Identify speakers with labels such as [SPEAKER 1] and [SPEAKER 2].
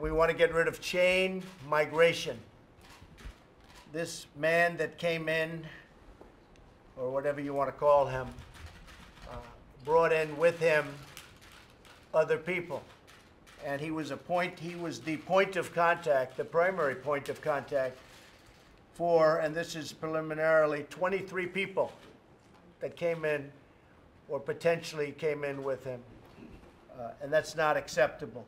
[SPEAKER 1] We want to get rid of chain migration. This man that came in, or whatever you want to call him, uh, brought in with him other people. And he was a point, he was the point of contact, the primary point of contact for, and this is preliminarily, 23 people that came in or potentially came in with him. Uh, And that's not acceptable.